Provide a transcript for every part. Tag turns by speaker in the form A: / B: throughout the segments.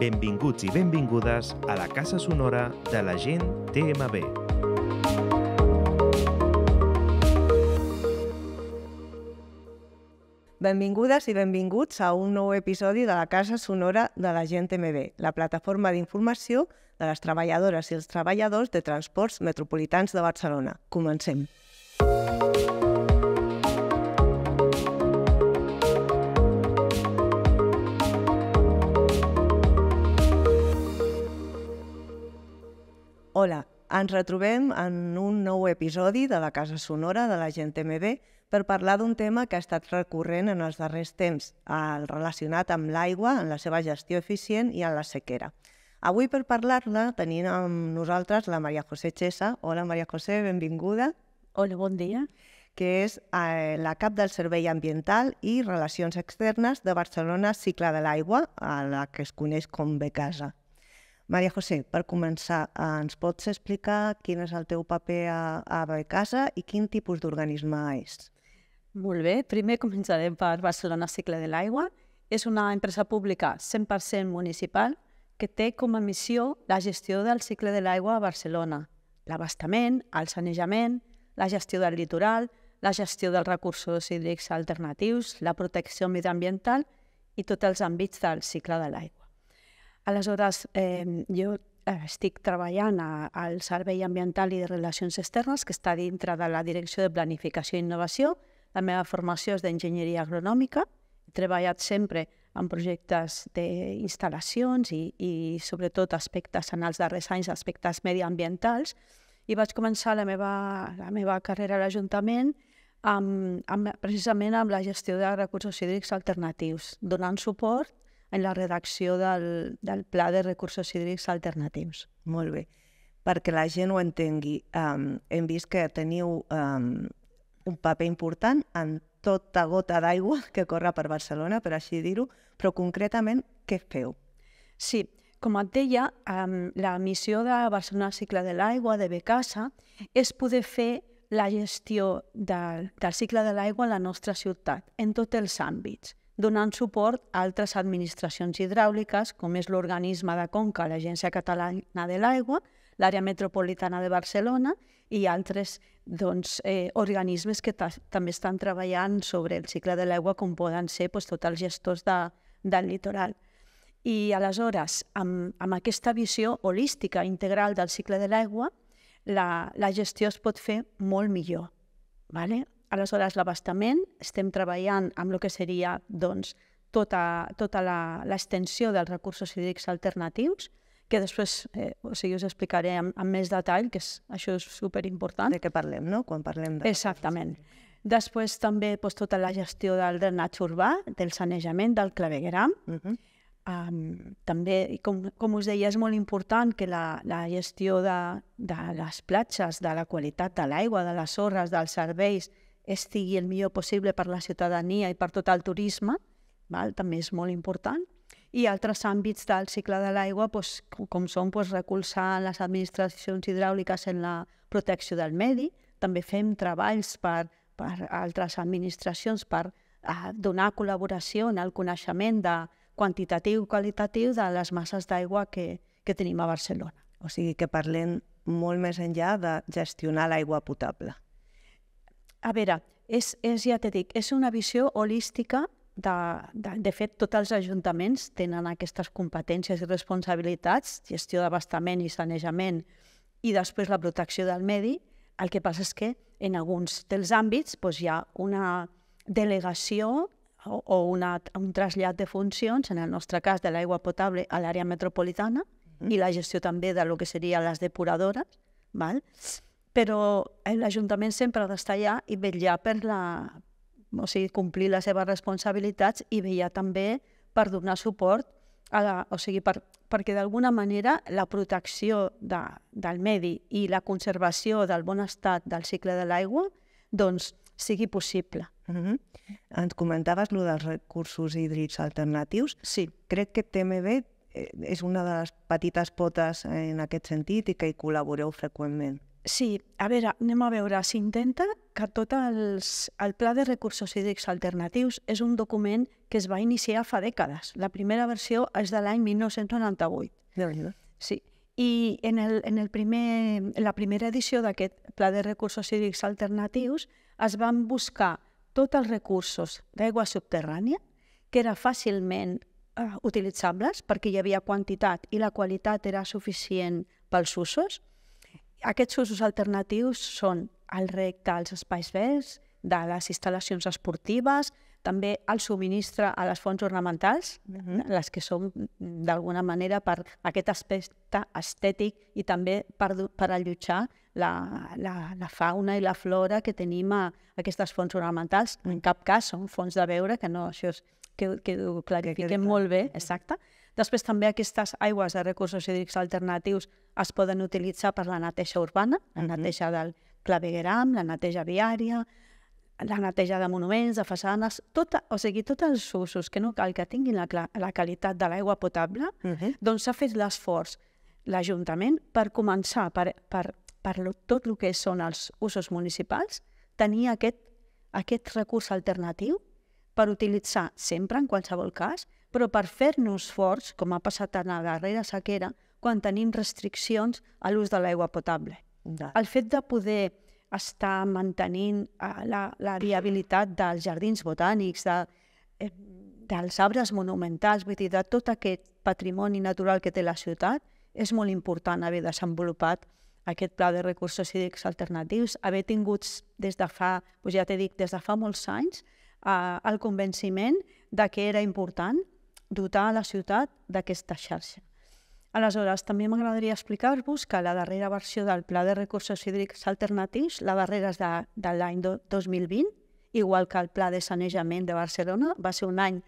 A: Benvinguts i benvingudes a la Casa Sonora de la gent TMB.
B: Benvingudes i benvinguts a un nou episodi de la Casa Sonora de la gent TMB, la plataforma d'informació de les treballadores i els treballadors de transports metropolitans de Barcelona. Comencem. Hola, ens retrobem en un nou episodi de la Casa Sonora de la gent TMB per parlar d'un tema que ha estat recurrent en els darrers temps, el relacionat amb l'aigua, en la seva gestió eficient i en la sequera. Avui per parlar-la tenim amb nosaltres la Maria José Chesa. Hola Maria José, benvinguda.
C: Hola, bon dia.
B: que és eh, la cap del Servei Ambiental i Relacions Externes de Barcelona Cicle de l'Aigua, a la que es coneix com Becasa. Maria José, per començar, eh, ens pots explicar quin és el teu paper a, a Becasa i quin tipus d'organisme és?
C: Molt bé. Primer començarem per Barcelona Cicle de l'Aigua. És una empresa pública 100% municipal que té com a missió la gestió del cicle de l'aigua a Barcelona, l'abastament, el sanejament, la gestió del litoral, la gestió dels recursos hídrics alternatius, la protecció mediambiental i tots els àmbits del cicle de l'aigua. Aleshores, eh, jo estic treballant a, al Servei Ambiental i de Relacions Externes, que està dintre de la Direcció de Planificació i Innovació. La meva formació és d'enginyeria agronòmica. He treballat sempre en projectes d'instal·lacions i, i sobretot aspectes en els darrers anys, aspectes mediambientals. I vaig començar la meva, la meva carrera a l'Ajuntament amb, amb, precisament amb la gestió de recursos hídrics alternatius, donant suport en la redacció del, del Pla de Recursos Hídrics Alternatius.
B: Molt bé. Perquè la gent ho entengui, um, hem vist que teniu um, un paper important en tota gota d'aigua que corre per Barcelona, per així dir-ho, però concretament què feu?
C: Sí, com et deia, um, la missió de Barcelona Cicle de l'Aigua, de Becasa, és poder fer la gestió del, del cicle de l'aigua a la nostra ciutat, en tots els àmbits donant suport a altres administracions hidràuliques, com és l'organisme de Conca, l'Agència Catalana de l'Aigua, l'àrea metropolitana de Barcelona i altres doncs, eh, organismes que també estan treballant sobre el cicle de l'aigua, com poden ser doncs, tots els gestors de, del litoral. I aleshores, amb, amb aquesta visió holística, integral del cicle de l'aigua, la, la gestió es pot fer molt millor. Vale? Aleshores, l'abastament, estem treballant amb el que seria doncs, tota, tota l'extensió dels recursos hídrics alternatius, que després eh, o sigui, us explicaré amb, amb més detall, que és, això és superimportant.
B: De què parlem, no?, quan parlem de...
C: Exactament. Després també doncs, tota la gestió del drenatge urbà, del sanejament, del clavegueram. Uh -huh. um, també, com, com us deia, és molt important que la, la gestió de, de les platges, de la qualitat de l'aigua, de les sorres, dels serveis, estigui el millor possible per la ciutadania i per tot el turisme, val? també és molt important. I altres àmbits del cicle de l'aigua, doncs, com, són doncs, recolzar les administracions hidràuliques en la protecció del medi, també fem treballs per, per altres administracions per a, donar col·laboració en el coneixement de quantitatiu i qualitatiu de les masses d'aigua que, que tenim a Barcelona.
B: O sigui que parlem molt més enllà de gestionar l'aigua potable.
C: A veure, és, és, ja t'he dit, és una visió holística de, de, de fet, tots els ajuntaments tenen aquestes competències i responsabilitats, gestió d'abastament i sanejament i després la protecció del medi. El que passa és que en alguns dels àmbits doncs, hi ha una delegació o, o una, un trasllat de funcions, en el nostre cas de l'aigua potable a l'àrea metropolitana, mm. i la gestió també de lo que serien les depuradores, val? Però l'Ajuntament sempre ha d'estar allà i vetllar per la, o sigui, complir les seves responsabilitats i vetllar també per donar suport a la, o sigui, per, perquè d'alguna manera la protecció de, del medi i la conservació del bon estat del cicle de l'aigua doncs sigui possible.
B: Uh -huh. Ens comentaves lo dels recursos hídrics alternatius.
C: Sí.
B: Crec que TMB eh, és una de les petites potes en aquest sentit i que hi col·laboreu freqüentment.
C: Sí, a veure, anem a veure. S'intenta que tot els, el Pla de Recursos Hídrics Alternatius és un document que es va iniciar fa dècades. La primera versió és de l'any 1998.
B: déu
C: Sí. I en, el, en, el primer, en la primera edició d'aquest Pla de Recursos Hídrics Alternatius es van buscar tots els recursos d'aigua subterrània que era fàcilment eh, utilitzables perquè hi havia quantitat i la qualitat era suficient pels usos. Aquests usos alternatius són el rec dels espais verds, de les instal·lacions esportives, també el subministre a les fonts ornamentals, uh -huh. les que són d'alguna manera per aquest aspecte estètic i també per, per allotjar la, la, la fauna i la flora que tenim a aquestes fonts ornamentals. En cap cas són fonts de veure, que no, això és, que, que ho clarifiquem molt bé, exacte. Després també aquestes aigües de recursos hídrics alternatius es poden utilitzar per la neteja urbana, la neteja del clavegueram, la neteja viària, la neteja de monuments, de façanes, tota, o sigui, tots els usos que no cal que tinguin la, la qualitat de l'aigua potable, uh -huh. doncs s'ha fet l'esforç l'Ajuntament per començar, per, per, per lo, tot el que són els usos municipals, tenir aquest, aquest recurs alternatiu per utilitzar sempre, en qualsevol cas, però per fer-nos forts, com ha passat en la darrera sequera, quan tenim restriccions a l'ús de l'aigua potable. Ja. El fet de poder està mantenint uh, la, la viabilitat dels jardins botànics, de, eh, dels arbres monumentals, vull dir, de tot aquest patrimoni natural que té la ciutat, és molt important haver desenvolupat aquest pla de recursos hídrics alternatius, haver tingut des de fa, doncs ja t'he dit, des de fa molts anys, uh, el convenciment de que era important dotar la ciutat d'aquesta xarxa. Aleshores, també m'agradaria explicar-vos que la darrera versió del Pla de Recursos Hídrics Alternatius, la darrera és de, de l'any 2020, igual que el Pla de Sanejament de Barcelona, va ser un any,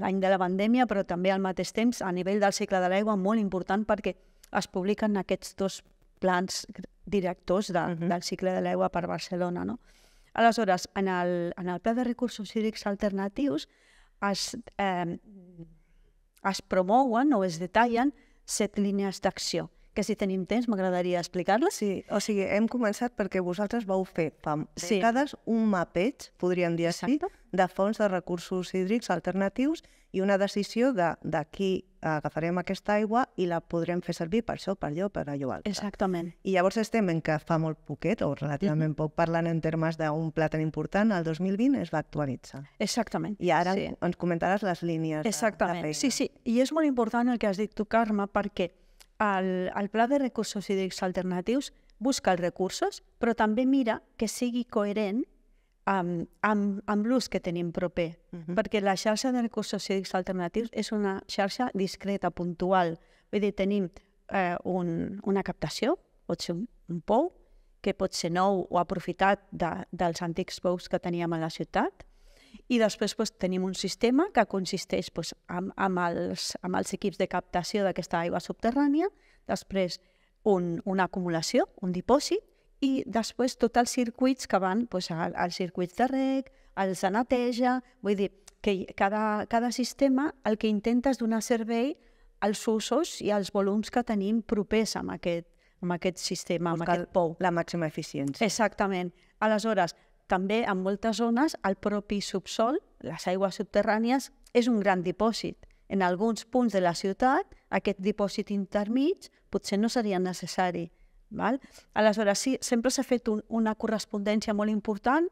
C: l'any de la pandèmia, però també al mateix temps, a nivell del cicle de l'aigua, molt important perquè es publiquen aquests dos plans directors de, uh -huh. del cicle de l'aigua per Barcelona. No? Aleshores, en el, en el Pla de Recursos Hídrics Alternatius es, eh, es promouen o es detallen set línies d'acció, que si tenim temps m'agradaria explicar-les.
B: Sí, o sigui, hem començat perquè vosaltres vau fer fa sí. dècades un mapeig, podríem dir així, de fons de recursos hídrics alternatius i una decisió de d'aquí agafarem aquesta aigua i la podrem fer servir per això, per allò, per allò altre.
C: Exactament.
B: I llavors estem en que fa molt poquet, o relativament mm -hmm. poc, parlant en termes d'un pla tan important, el 2020 es va actualitzar.
C: Exactament.
B: I ara sí. ens comentaràs les línies
C: Exactament.
B: de, de feina.
C: Sí, sí, i és molt important el que has dit tu, Carme, perquè el, el Pla de Recursos Hídrics Alternatius busca els recursos, però també mira que sigui coherent amb, amb, amb l'ús que tenim proper. Uh -huh. Perquè la xarxa de recursos hídrics alternatius és una xarxa discreta, puntual. Vull dir, tenim eh, un, una captació, pot ser un, un pou, que pot ser nou o aprofitat de, dels antics pous que teníem a la ciutat, i després doncs, tenim un sistema que consisteix doncs, amb, amb, els, amb els equips de captació d'aquesta aigua subterrània, després un, una acumulació, un dipòsit, i després tots els circuits que van doncs, als circuits de rec, als de neteja, vull dir, que cada, cada sistema el que intenta és donar servei als usos i als volums que tenim propers amb aquest, amb aquest sistema, amb aquest pou.
B: La màxima eficiència.
C: Exactament. Aleshores, també en moltes zones el propi subsol, les aigües subterrànies, és un gran dipòsit. En alguns punts de la ciutat, aquest dipòsit intermig potser no seria necessari. Val? Aleshores, sí, sempre s'ha fet un, una correspondència molt important.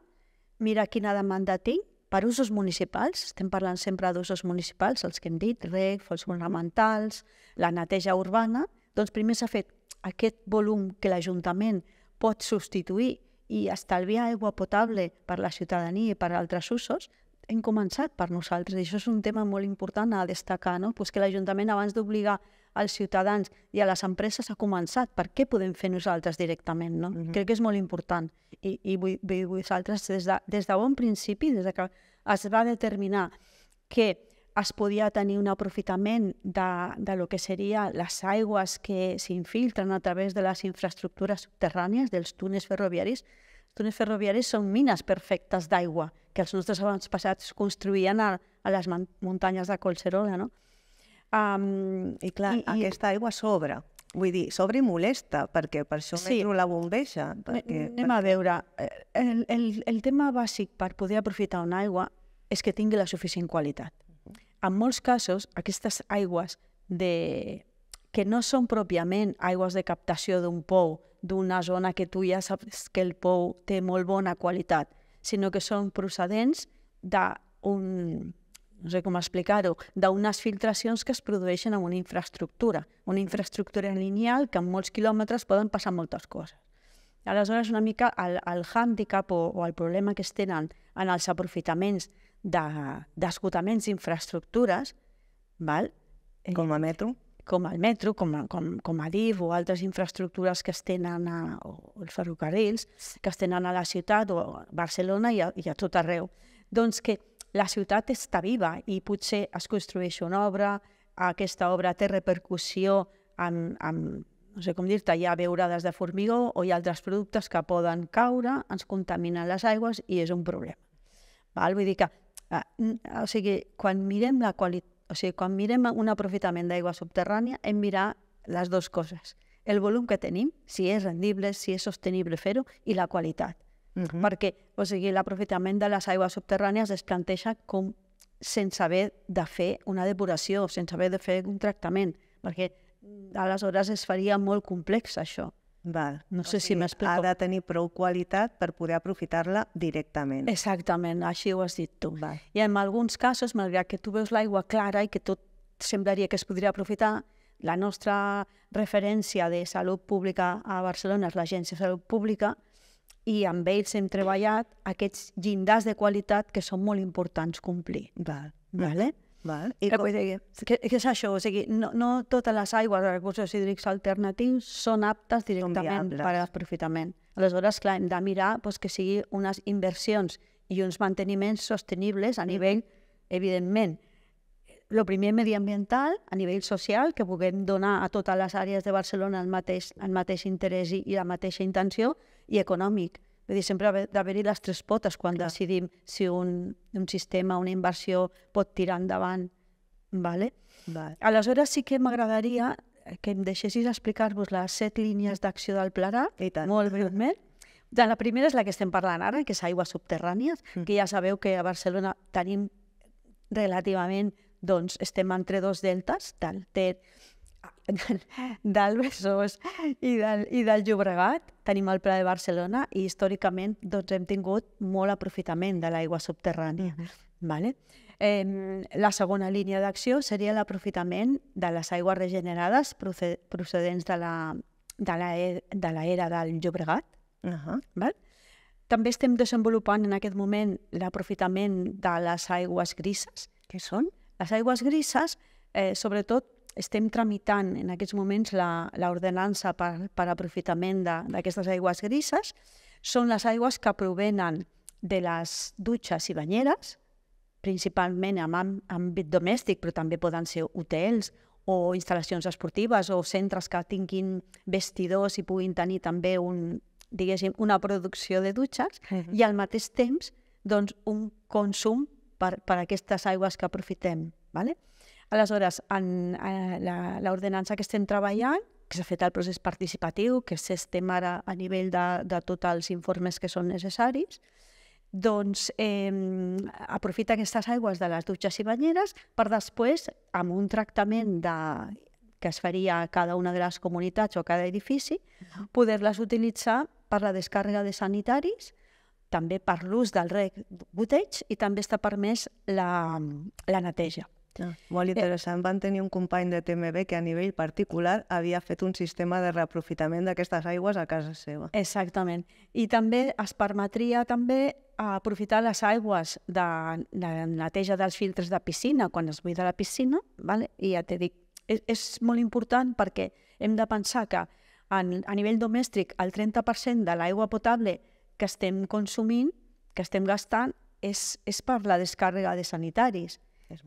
C: Mira quina demanda tinc per usos municipals. Estem parlant sempre d'usos municipals, els que hem dit, rec, fons ornamentals, la neteja urbana. Doncs primer s'ha fet aquest volum que l'Ajuntament pot substituir i estalviar aigua potable per la ciutadania i per altres usos, hem començat per nosaltres. I això és un tema molt important a destacar, no? pues que l'Ajuntament, abans d'obligar als ciutadans i a les empreses, ha començat. Per què podem fer nosaltres directament? No? Uh -huh. Crec que és molt important. I, i vull, vull, vosaltres, des de, des de bon principi, des de que es va determinar que es podia tenir un aprofitament de, de lo que seria les aigües que s'infiltren a través de les infraestructures subterrànies, dels túnels ferroviaris. Els túnels ferroviaris són mines perfectes d'aigua que els nostres abans passats construïen a, a les muntanyes de Collserola, no?
B: Um, I clar, i, aquesta aigua sobra. Vull dir, sobre i molesta, perquè per això sí. metro la bombeja. Perquè,
C: Anem perquè... a veure, eh, el, el, el tema bàsic per poder aprofitar una aigua és que tingui la suficient qualitat. En molts casos, aquestes aigües de... que no són pròpiament aigües de captació d'un pou, d'una zona que tu ja saps que el pou té molt bona qualitat, sinó que són procedents d'un no sé com explicar-ho, d'unes filtracions que es produeixen en una infraestructura, una infraestructura lineal que en molts quilòmetres poden passar moltes coses. Aleshores, una mica el, el hàndicap o, o el problema que es tenen en els aprofitaments d'esgotaments de, d'infraestructures, val?
B: com a metro,
C: com el metro, com a, com, com a DIF o altres infraestructures que es tenen a, o els ferrocarrils, que es tenen a la ciutat o a Barcelona i a, i a tot arreu. Doncs que la ciutat està viva i potser es construeix una obra, aquesta obra té repercussió en, en no sé com dir-te, hi ha beurades de formigó o hi ha altres productes que poden caure, ens contaminen les aigües i és un problema. Val? Vull dir que, eh, o sigui, quan mirem la qualitat, o sigui, quan mirem un aprofitament d'aigua subterrània, hem mirar les dues coses. El volum que tenim, si és rendible, si és sostenible fer-ho, i la qualitat. Uh -huh. Perquè, o sigui, l'aprofitament de les aigües subterrànies es planteja com sense haver de fer una depuració, sense haver de fer un tractament, perquè aleshores es faria molt complex això.
B: Val.
C: No sé o sigui, si m'explico.
B: Ha de tenir prou qualitat per poder aprofitar-la directament.
C: Exactament, així ho has dit tu.
B: Val.
C: I en alguns casos, malgrat que tu veus l'aigua clara i que tot semblaria que es podria aprofitar, la nostra referència de salut pública a Barcelona és l'Agència de Salut Pública, i amb ells hem treballat aquests llindars de qualitat que són molt importants complir.
B: Val.
C: Vale?
B: Val.
C: I com... dir, que, que és això, o sigui, no, no totes les aigües de recursos hídrics alternatius són aptes directament per a l'aprofitament. Aleshores, clar, hem de mirar pues, que sigui unes inversions i uns manteniments sostenibles a nivell, evidentment, el primer mediambiental, a nivell social, que puguem donar a totes les àrees de Barcelona el mateix, el mateix interès i, i la mateixa intenció, i econòmic. Vull dir, sempre d'haver-hi les tres potes quan Clar. decidim si un, un sistema, una inversió pot tirar endavant. Vale?
B: Vale.
C: Aleshores sí que m'agradaria que em deixessis explicar-vos les set línies d'acció del Plarà,
B: tant.
C: molt breument. De la primera és la que estem parlant ara, que és aigües subterrànies, mm. que ja sabeu que a Barcelona tenim relativament, doncs, estem entre dos deltes, del Ter del Besòs i del, i del Llobregat. Tenim el Pla de Barcelona i històricament doncs, hem tingut molt aprofitament de l'aigua subterrània. Uh -huh. vale? eh, la segona línia d'acció seria l'aprofitament de les aigües regenerades procedents de la, de la, e, de la era del Llobregat.
B: Uh -huh.
C: val? També estem desenvolupant en aquest moment l'aprofitament de les aigües grises.
B: Què són?
C: Les aigües grises, eh, sobretot, estem tramitant en aquests moments l'ordenança per, per aprofitament d'aquestes aigües grises. Són les aigües que provenen de les dutxes i banyeres, principalment en àmbit domèstic, però també poden ser hotels o instal·lacions esportives o centres que tinguin vestidors i puguin tenir també un, diguéssim, una producció de dutxes uh -huh. i al mateix temps doncs, un consum per, per aquestes aigües que aprofitem. ¿vale? Aleshores, en eh, l'ordenança que estem treballant, que s'ha fet el procés participatiu, que s'estem ara a nivell de, de tots els informes que són necessaris, doncs eh, aprofita aquestes aigües de les dutxes i banyeres per després, amb un tractament de, que es faria a cada una de les comunitats o a cada edifici, poder-les utilitzar per la descàrrega de sanitaris, també per l'ús del rec goteig i també està permès la, la neteja.
B: Ah, molt eh, interessant. Van tenir un company de TMB que a nivell particular havia fet un sistema de reaprofitament d'aquestes aigües a casa seva.
C: Exactament. I també es permetria també aprofitar les aigües de, de neteja dels filtres de piscina quan es buida la piscina, vale? i ja t'he dit, és, és molt important perquè hem de pensar que en, a nivell domèstic el 30% de l'aigua potable que estem consumint, que estem gastant, és, és per la descàrrega de sanitaris.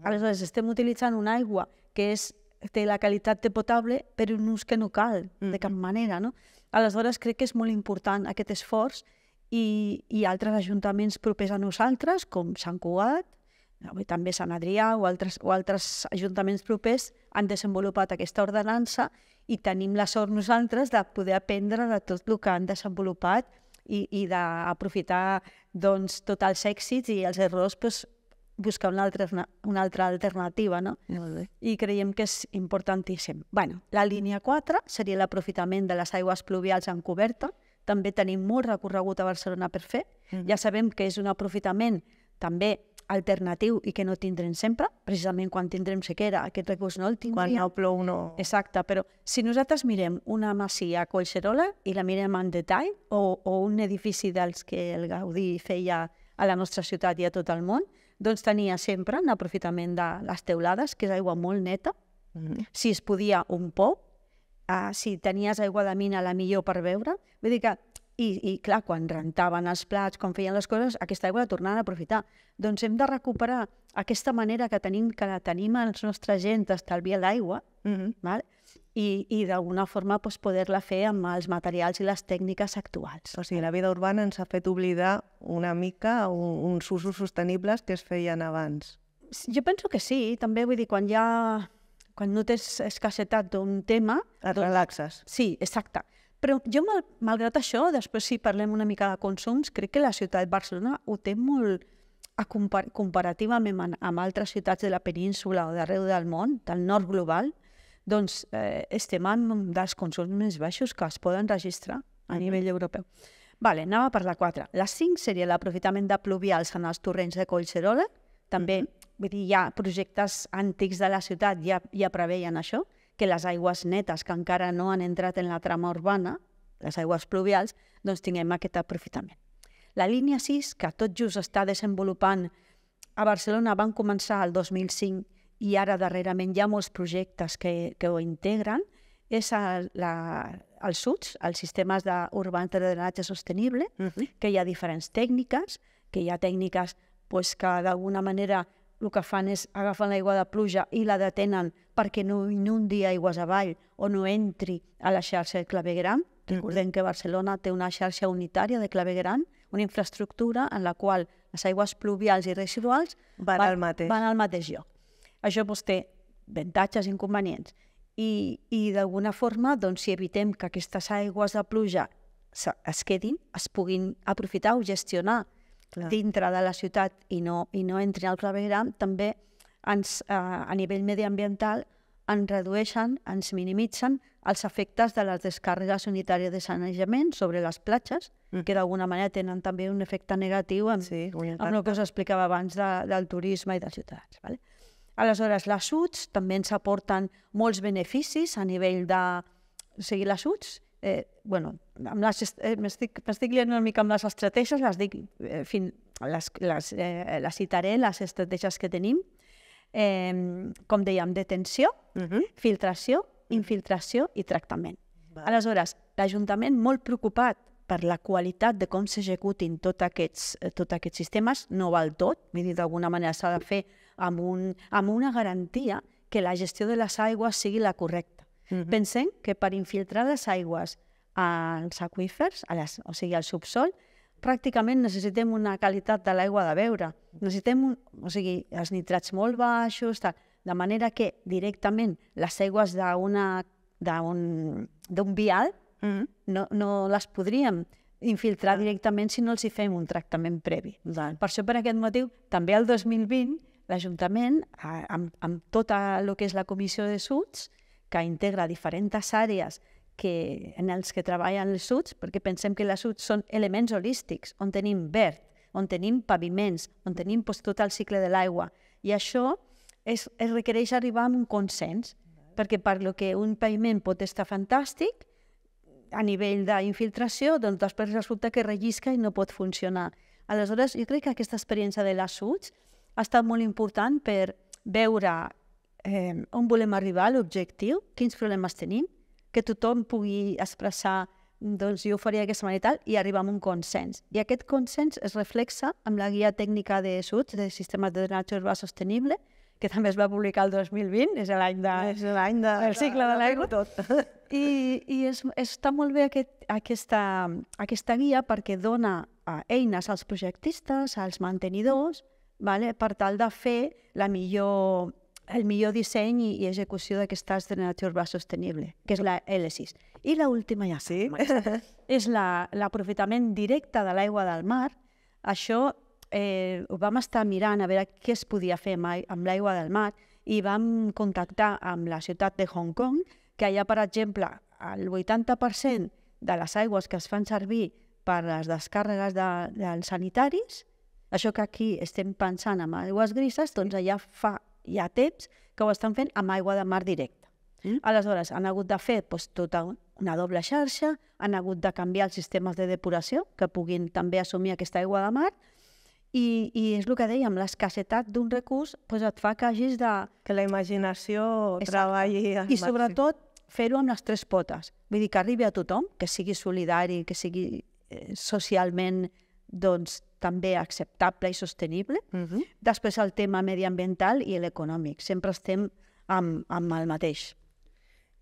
C: Aleshores, estem utilitzant una aigua que és, té la qualitat de potable, però un ús que no cal, mm. de cap manera. No? Aleshores, crec que és molt important aquest esforç i, i altres ajuntaments propers a nosaltres, com Sant Cugat, també Sant Adrià o altres, o altres ajuntaments propers han desenvolupat aquesta ordenança i tenim la sort nosaltres de poder aprendre de tot el que han desenvolupat i, i d'aprofitar doncs, tots els èxits i els errors pues, buscar una altra, una altra alternativa, no?
B: Molt bé.
C: i creiem que és importantíssim. bueno, la línia 4 seria l'aprofitament de les aigües pluvials en coberta. També tenim molt recorregut a Barcelona per fer.
B: Mhm.
C: Ja sabem que és un aprofitament també alternatiu i que no tindrem sempre, precisament quan tindrem sequera, aquest recurs no el
B: Quan
C: tindríem.
B: no plou, no...
C: Exacte, però si nosaltres mirem una masia a Collserola i la mirem en detall, o, o un edifici dels que el Gaudí feia a la nostra ciutat i a tot el món, doncs tenia sempre un aprofitament de les teulades, que és aigua molt neta,
B: Mhm.
C: si es podia un pou, uh, si tenies aigua de mina, la millor per beure. Vull dir que, i, i clar, quan rentaven els plats, quan feien les coses, aquesta aigua la tornaven a aprofitar. Doncs hem de recuperar aquesta manera que tenim, que la tenim els nostra gent d'estalviar l'aigua,
B: Mhm.
C: val? I, i d'alguna forma doncs, poder-la fer amb els materials i les tècniques actuals.
B: O sigui, la vida urbana ens ha fet oblidar una mica un, uns usos sostenibles que es feien abans.
C: Jo penso que sí, també vull dir, quan ha... Quan no tens escassetat d'un tema...
B: Et relaxes.
C: Sí, exacte. Però jo, mal, malgrat això, després si parlem una mica de consums, crec que la ciutat de Barcelona ho té molt a compar comparativament amb altres ciutats de la península o d'arreu del món, del nord global, doncs eh, estem en un dels consums més baixos que es poden registrar a nivell europeu. Vale, anava per la 4. La 5 seria l'aprofitament de pluvials en els torrents de Collserola. També, vull dir, hi ha projectes antics de la ciutat, ja, ja preveien això, que les aigües netes que encara no han entrat en la trama urbana, les aigües pluvials, doncs tinguem aquest aprofitament. La línia 6, que tot just està desenvolupant a Barcelona, van començar el 2005 i ara darrerament hi ha molts projectes que, que ho integren, és el, la, els SUDS, els sistemes de urbans de drenatge sostenible,
B: Uh -huh.
C: que hi ha diferents tècniques, que hi ha tècniques pues, que d'alguna manera el que fan és agafen l'aigua de pluja i la detenen perquè no inundi aigües avall o no entri a la xarxa de clavegram. Recordem que Barcelona té una xarxa unitària de clavegram, una infraestructura en la qual les aigües pluvials i residuals
B: Van al mateix.
C: van al mateix lloc. Això doncs, té avantatges i inconvenients. I, i d'alguna forma, doncs, si evitem que aquestes aigües de pluja se- es quedin, es puguin aprofitar o gestionar
B: Clar.
C: dintre de la ciutat i no, i no entrin al clavegram, també ens, eh, a nivell mediambiental ens redueixen, ens minimitzen els efectes de les descàrregues unitàries de sanejament sobre les platges,
B: Mm.
C: que d'alguna manera tenen també un efecte negatiu en,
B: Sí,
C: amb el que us explicava abans de, del turisme i dels ciutadans. Vale? Aleshores, les UTS també ens aporten molts beneficis a nivell de... O sigui, les UTS, eh, bueno, eh, m'estic liant una mica amb les estratègies, les dic, eh, fin, les, les, eh, les citaré, les estratègies que tenim. Eh, com dèiem, detenció,
B: Uh -huh.
C: filtració, infiltració i tractament.
B: Val.
C: Aleshores, l'Ajuntament, molt preocupat per la qualitat de com s'executin tots aquests, eh, tots aquests sistemes, no val tot, vull dir, d'alguna manera s'ha de fer amb, un, amb una garantia que la gestió de les aigües sigui la correcta.
B: Mhm.
C: Pensem que per infiltrar les aigües als aqüífers, a les, o sigui, al subsol, pràcticament necessitem una qualitat de l'aigua de beure. Necessitem, un, o sigui, els nitrats molt baixos, tal, de manera que directament les aigües d'un vial
B: Uh -huh.
C: no, no les podríem infiltrar
B: Clar.
C: directament si no els hi fem un tractament previ.
B: Val.
C: Per això, per aquest motiu, també el 2020, l'Ajuntament, amb, amb tot el que és la Comissió de Suds, que integra diferents àrees que, en els que treballen els SUDs, perquè pensem que les SUDs són elements holístics, on tenim verd, on tenim paviments, on tenim doncs, tot el cicle de l'aigua. I això es, es requereix arribar a un consens, perquè per lo que un paviment pot estar fantàstic, a nivell d'infiltració, doncs després resulta que rellisca i no pot funcionar. Aleshores, jo crec que aquesta experiència de les SUDs ha estat molt important per veure eh, on volem arribar, l'objectiu, quins problemes tenim, que tothom pugui expressar doncs jo ho faria d'aquesta manera i tal, i arribar a un consens. I aquest consens es reflexa amb la guia tècnica de SUDs, de Sistemes de Drenatge Urbà Sostenible, que també es va publicar el 2020, és l'any de...
B: És l'any de...
C: El cicle de l'aigua.
B: Tot.
C: I, i és, està molt bé aquest, aquesta, aquesta guia perquè dona uh, eines als projectistes, als mantenidors, vale? per tal de fer la millor, el millor disseny i, i execució d'aquesta drenatge urbà sostenible, que és la L6. I l'última ja
B: Sí?
C: és la- l'aprofitament directe de l'aigua del mar. Això eh, ho vam estar mirant a veure què es podia fer amb, amb l'aigua del mar i vam contactar amb la ciutat de Hong Kong, que allà, per exemple, el 80% de les aigües que es fan servir per les descàrregues de, dels sanitaris, això que aquí estem pensant amb aigües grises, doncs allà fa ja temps que ho estan fent amb aigua de mar directa.
B: Mm.
C: Aleshores, han hagut de fer doncs, tota una doble xarxa, han hagut de canviar els sistemes de depuració que puguin també assumir aquesta aigua de mar i, i és el que dèiem, l'escassetat d'un recurs doncs et fa que hagis de...
B: Que la imaginació
C: Exacte.
B: treballi al
C: I
B: màxim.
C: sobretot fer-ho amb les tres potes. Vull dir, que arribi a tothom, que sigui solidari, que sigui eh, socialment doncs, també acceptable i sostenible.
B: Mhm.
C: Després el tema mediambiental i l'econòmic. Sempre estem amb, amb el mateix.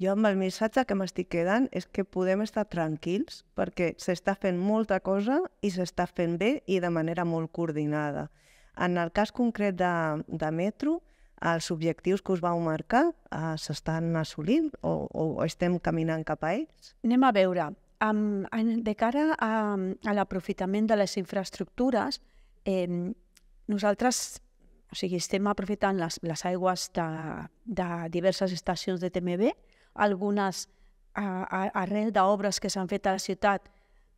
B: Jo amb el missatge que m'estic quedant és que podem estar tranquils perquè s'està fent molta cosa i s'està fent bé i de manera molt coordinada. En el cas concret de, de Metro, els objectius que us vau marcar eh, s'estan assolint o, o estem caminant cap a ells?
C: Anem a veure. Um, en, de cara a, a l'aprofitament de les infraestructures, eh, nosaltres o sigui, estem aprofitant les, les aigües de, de diverses estacions de TMB, algunes a, a, arrel d'obres que s'han fet a la ciutat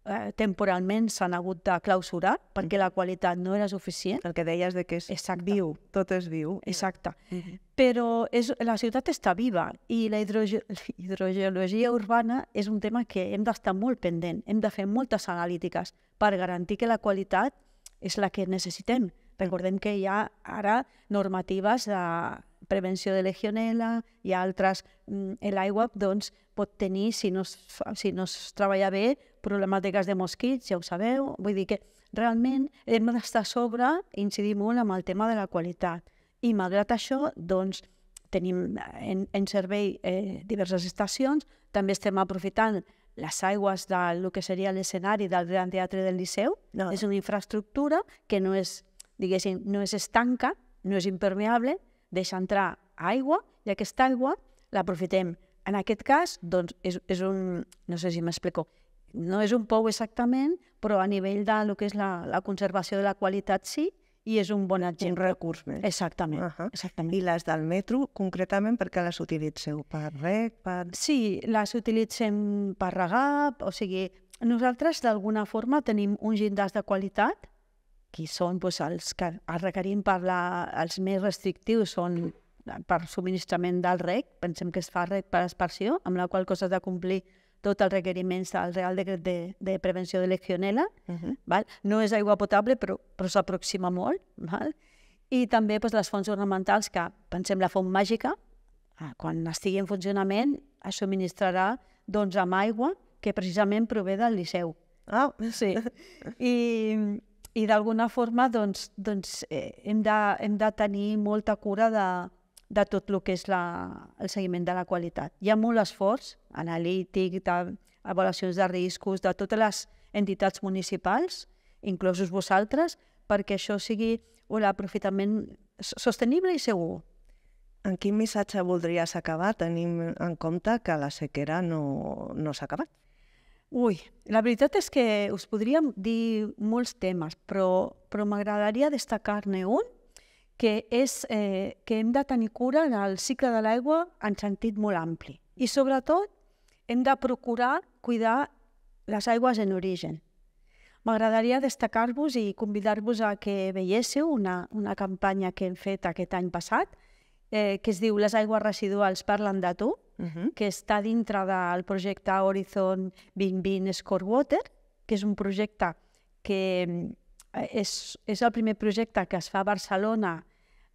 C: eh, temporalment s'han hagut de clausurar perquè la qualitat no era suficient.
B: El que deies de que és
C: Exacte.
B: viu, tot és viu.
C: Exacte.
B: Mhm.
C: Però és, la ciutat està viva i la hidroge hidrogeologia urbana és un tema que hem d'estar molt pendent. Hem de fer moltes analítiques per garantir que la qualitat és la que necessitem. Recordem que hi ha ara normatives de prevenció de legionela i altres. mm, L'aigua doncs, pot tenir, si no, es, si no es treballa bé, problemàtiques de mosquits, ja ho sabeu. Vull dir que realment hem d'estar a sobre i incidir molt amb el tema de la qualitat. I malgrat això, doncs, tenim en, en servei eh, diverses estacions, també estem aprofitant les aigües del que seria l'escenari del Gran Teatre del Liceu.
B: No.
C: És una infraestructura que no és, diguéssim, no és estanca, no és impermeable, deixa entrar aigua i aquesta aigua l'aprofitem. En aquest cas, doncs, és, és un... No sé si m'explico. No és un pou exactament, però a nivell de lo que és la, la conservació de la qualitat sí, i és un bon
B: Un
C: exemple.
B: recurs més.
C: Exactament, uh
B: Ahà.
C: exactament.
B: I les del metro, concretament, per què les utilitzeu? Per rec? Per...
C: Sí, les utilitzem per regar, o sigui, nosaltres d'alguna forma tenim uns llindars de qualitat, que són doncs, els que els requerim per la, els més restrictius són per subministrament del rec, pensem que es fa rec per aspersió, amb la qual cosa has de complir tots els requeriments del Real Decret de, de Prevenció de Legionela,
B: Uh -huh.
C: val? no és aigua potable, però, però s'aproxima molt. Val? I també doncs, les fonts ornamentals, que pensem la font màgica, ah, quan estigui en funcionament, es subministrarà doncs, amb aigua que precisament prové del Liceu.
B: Ah,
C: Sí. I, i d'alguna forma doncs, doncs, eh, hem, de, hem de tenir molta cura de, de tot el que és la, el seguiment de la qualitat. Hi ha molt esforç analític, d'avaluacions de riscos, de totes les entitats municipals, inclosos vosaltres, perquè això sigui un aprofitament sostenible i segur.
B: En quin missatge voldries acabar? Tenim en compte que la sequera no, no s'ha acabat.
C: Ui, la veritat és que us podríem dir molts temes, però, però m'agradaria destacar-ne un, que és eh, que hem de tenir cura del cicle de l'aigua en sentit molt ampli. I sobretot hem de procurar cuidar les aigües en origen. M'agradaria destacar-vos i convidar-vos a que veiéssiu una, una campanya que hem fet aquest any passat, eh, que es diu Les aigües residuals parlen de tu,
B: Uh -huh.
C: que està dintre del projecte Horizon 2020 Score Water, que és un projecte que és, és el primer projecte que es fa a Barcelona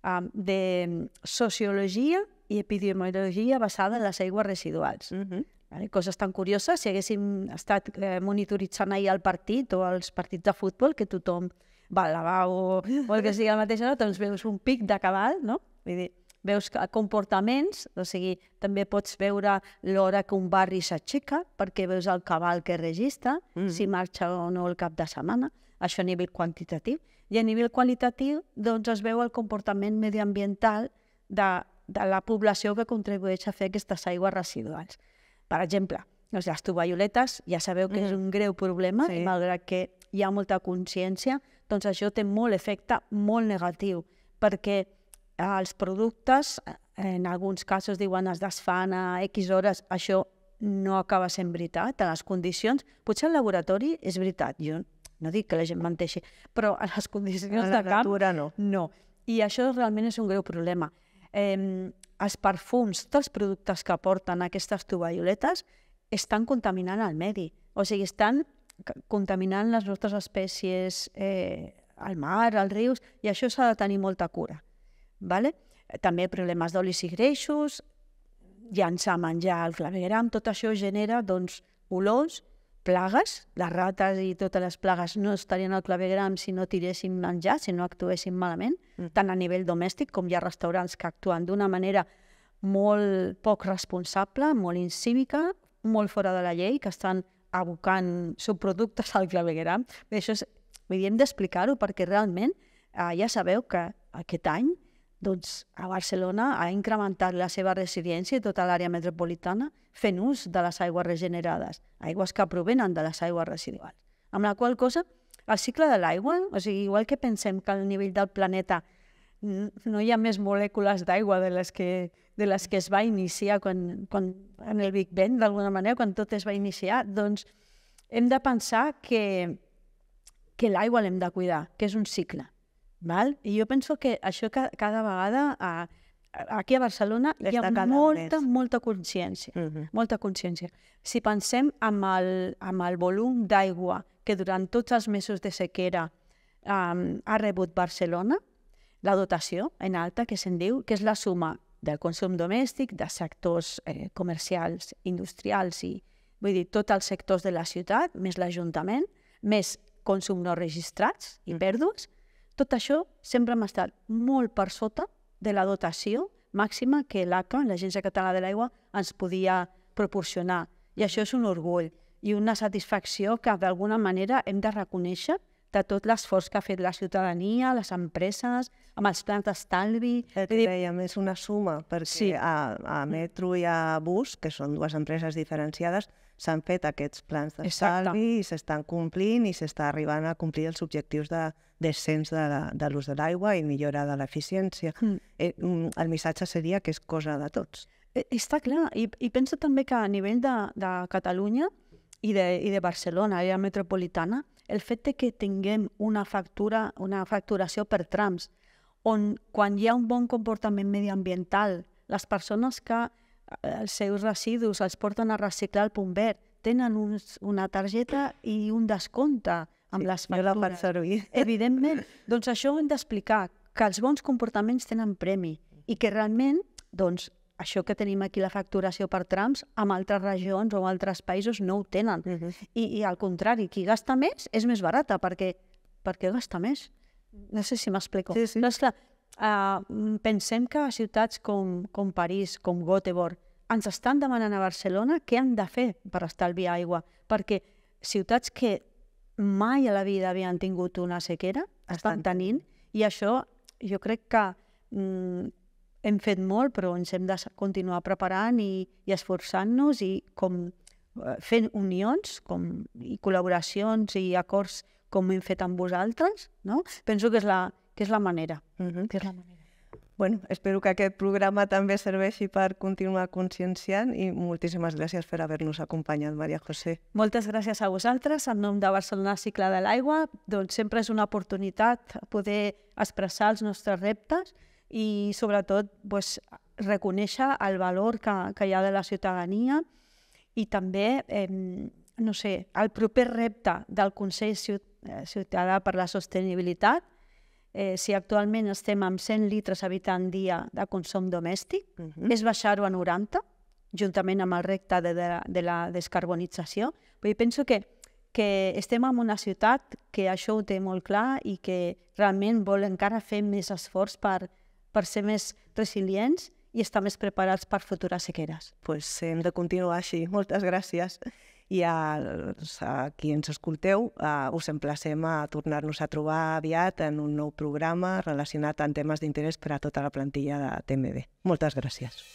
C: um, de sociologia i epidemiologia basada en les aigües residuals.
B: Uh -huh.
C: Vale? Coses tan curioses, si haguéssim estat eh, monitoritzant ahir el partit o els partits de futbol, que tothom va al lavabo o el que sigui a la mateixa hora, doncs veus un pic de cabal, no? Vull dir, veus comportaments, o sigui, també pots veure l'hora que un barri s'aixeca, perquè veus el cabal que registra,
B: Mm.
C: si marxa o no el cap de setmana, això a nivell quantitatiu. I a nivell qualitatiu, doncs es veu el comportament mediambiental de, de la població que contribueix a fer aquestes aigües residuals. Per exemple, doncs les tovalloletes, ja sabeu que és un greu problema,
B: Sí.
C: i malgrat que hi ha molta consciència, doncs això té molt efecte molt negatiu, perquè eh, els productes, eh, en alguns casos diuen es desfan a X hores, això no acaba sent veritat, a les condicions... Potser al laboratori és veritat, jo no dic que la gent menteixi, però a les condicions
B: A la
C: de camp...
B: natura no.
C: No. I això realment és un greu problema. Eh, els perfums, tots els productes que porten aquestes tovalloletes estan contaminant el medi. O sigui, estan contaminant les nostres espècies, eh, al mar, als rius, i això s'ha de tenir molta cura. Vale? També problemes d'olis i greixos, llançar menjar al clavegram, tot això genera doncs, olors, plagues, les rates i totes les plagues no estarien al clavegram si no tiressin menjar, si no actuessin malament,
B: Mm.
C: tant a nivell domèstic com hi ha restaurants que actuen d'una manera molt poc responsable, molt incívica, molt fora de la llei, que estan abocant subproductes al clavegram. Bé, Això és, vull dir, hem d'explicar-ho perquè realment eh, ja sabeu que aquest any doncs, a Barcelona ha incrementat la seva resiliència i tota l'àrea metropolitana fent ús de les aigües regenerades, aigües que provenen de les aigües residuals. Amb la qual cosa, el cicle de l'aigua, o sigui, igual que pensem que al nivell del planeta no hi ha més molècules d'aigua de les que de les que es va iniciar quan, quan, en el Big Bang, d'alguna manera, quan tot es va iniciar, doncs hem de pensar que, que l'aigua l'hem de cuidar, que és un cicle. Val? I jo penso que això ca, cada vegada a, aquí a Barcelona hi ha
B: cada
C: molta,
B: més.
C: molta consciència
B: Mm -hmm.
C: molta consciència. Si pensem amb el, amb el volum d'aigua que durant tots els mesos de sequera um, ha rebut Barcelona, la dotació en alta, que se'n diu, que és la suma del consum domèstic, de sectors eh, comercials, industrials i, vull dir, tots els sectors de la ciutat, més l'Ajuntament, més consum no registrats i pèrdues, tot això sempre hem estat molt per sota de la dotació màxima que l'ACA, l'Agència Catalana de l'Aigua, ens podia proporcionar. I això és un orgull i una satisfacció que d'alguna manera hem de reconèixer de tot l'esforç que ha fet la ciutadania, les empreses, amb els plans d'estalvi. Vull dir,
B: dèiem, és una suma, perquè
C: Sí.
B: a, a Metro i a Bus, que són dues empreses diferenciades, s'han fet aquests plans d'estalvi i s'estan complint i s'està arribant a complir els objectius de descens de, la- de l'ús de l'aigua i millora de l'eficiència.
C: Mm.
B: Eh, mm, el missatge seria que és cosa de tots.
C: Eh, Està clar, i, i penso també que a nivell de, de Catalunya i de, i de Barcelona, àrea metropolitana, el fet de que tinguem una factura, una facturació per trams, on quan hi ha un bon comportament mediambiental, les persones que eh, els seus residus els porten a reciclar al punt verd, tenen uns, una targeta i un descompte amb les
B: Jo la faig
C: factures.
B: servir.
C: Evidentment, doncs això ho hem d'explicar, que els bons comportaments tenen premi i que realment, doncs, això que tenim aquí la facturació per trams, amb altres regions o altres països no ho tenen.
B: Mm -hmm.
C: I, I al contrari, qui gasta més és més barata, perquè, perquè gasta més. No sé si m'explico.
B: Sí, sí.
C: Però, esclar, uh, pensem que ciutats com, com París, com Göteborg, ens estan demanant a Barcelona què han de fer per estalviar aigua, perquè ciutats que mai a la vida havien tingut una sequera, estan
B: Estan
C: tenint, i això jo crec que mm, hem fet molt, però ens hem de continuar preparant i, i esforçant-nos i com eh, fent unions com, i col·laboracions i acords com hem fet amb vosaltres, no? Penso que és la, que és la manera.
B: Mm -hmm.
C: Que és la manera.
B: Bueno, espero que aquest programa també serveixi per continuar conscienciant i moltíssimes gràcies per haver-nos acompanyat, Maria José.
C: Moltes gràcies a vosaltres. En nom de Barcelona Cicle de l'Aigua, doncs sempre és una oportunitat poder expressar els nostres reptes i sobretot doncs, reconèixer el valor que, que hi ha de la ciutadania i també, eh, no sé, el proper repte del Consell eh, Ciutadà per la Sostenibilitat, eh, si actualment estem amb 100 litres habitant dia de consum domèstic,
B: Mm -hmm.
C: és baixar-ho a 90, juntament amb el repte de, de, de la descarbonització. Vull dir, penso que, que estem en una ciutat que això ho té molt clar i que realment vol encara fer més esforç per, per ser més resilients i estar més preparats per futures sequeres.
B: pues hem de continuar així. Moltes gràcies. I a, a qui ens escolteu, uh, us emplacem a tornar-nos a trobar aviat en un nou programa relacionat amb temes d'interès per a tota la plantilla de TMB. Moltes gràcies.